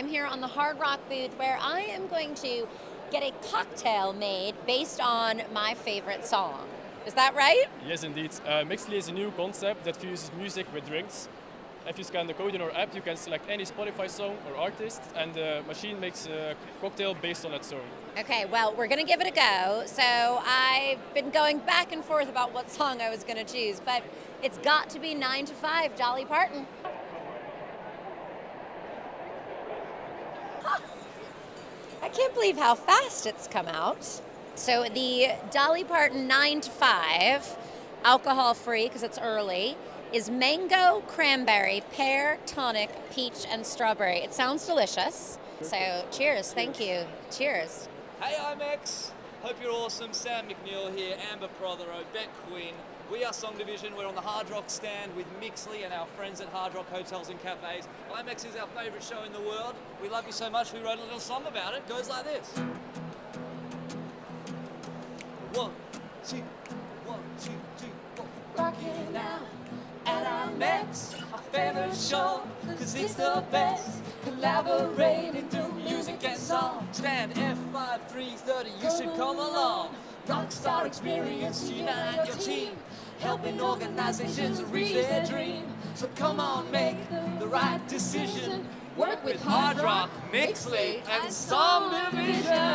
I'm here on the Hard Rock booth where I am going to get a cocktail made based on my favorite song. Is that right? Yes, indeed. Uh, Mixly is a new concept that fuses music with drinks. If you scan the code in our app, you can select any Spotify song or artist, and the machine makes a cocktail based on that song. Okay, well, we're going to give it a go. So I've been going back and forth about what song I was going to choose, but it's got to be 9 to 5, Dolly Parton. Can't believe how fast it's come out. So the Dolly Parton 9 to 5, alcohol free because it's early, is mango, cranberry, pear, tonic, peach, and strawberry. It sounds delicious. So cheers, thank you. Cheers. Hey IMEX, hope you're awesome. Sam McNeil here, Amber Prothero, Bet Queen. We are Song Division. We're on the Hard Rock stand with Mixly and our friends at Hard Rock Hotels and Cafes. IMEX is our favourite show in the world. We love you so much, we wrote a little song about it. Goes like this. One, two, one, two, two, one. Rocking out at IMEX, our favourite show, cause it's the best. Collaborating through music and song. Stand F5330, you should come along. Rockstar experience, unite your team. Helping organizations reach their dream. So come on, make the right decision. Work with Hard Rock, Mixly, and Song Division.